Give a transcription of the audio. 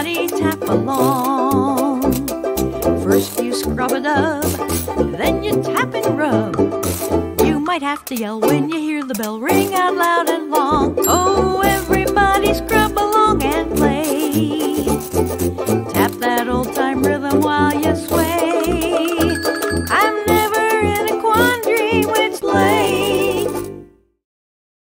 everybody tap along. First you scrub a dub, then you tap and rub. You might have to yell when you hear the bell ring out loud and long. Oh, everybody scrub along and play. Tap that old time rhythm while you sway.